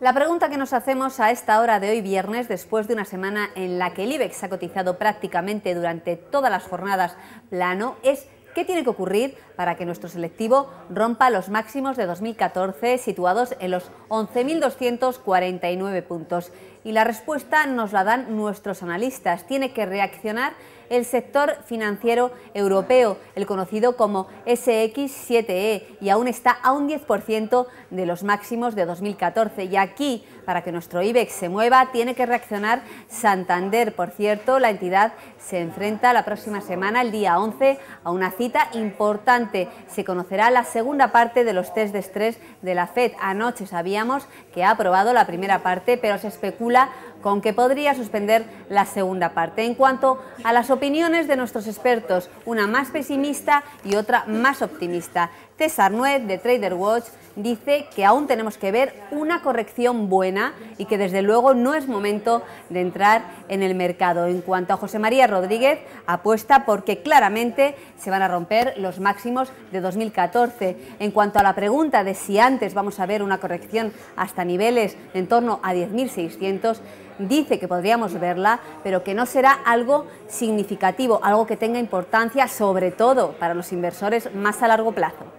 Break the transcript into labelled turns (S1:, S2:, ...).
S1: La pregunta que nos hacemos a esta hora de hoy viernes, después de una semana en la que el IBEX ha cotizado prácticamente durante todas las jornadas plano, es ¿Qué tiene que ocurrir para que nuestro selectivo rompa los máximos de 2014 situados en los 11.249 puntos? Y la respuesta nos la dan nuestros analistas. Tiene que reaccionar el sector financiero europeo, el conocido como SX7E, y aún está a un 10% de los máximos de 2014. Y aquí, para que nuestro IBEX se mueva, tiene que reaccionar Santander. Por cierto, la entidad se enfrenta la próxima semana, el día 11, a una cita importante. Se conocerá la segunda parte de los test de estrés de la FED. Anoche sabíamos que ha aprobado la primera parte, pero se especula con que podría suspender la segunda parte. En cuanto a las opiniones de nuestros expertos, una más pesimista y otra más optimista. César Nuez de Trader Watch dice que aún tenemos que ver una corrección buena y que desde luego no es momento de entrar en el mercado. En cuanto a José María Rodríguez, apuesta porque claramente se van a romper los máximos de 2014. En cuanto a la pregunta de si antes vamos a ver una corrección hasta niveles en torno a 10.600, dice que podríamos verla, pero que no será algo significativo, algo que tenga importancia sobre todo para los inversores más a largo plazo.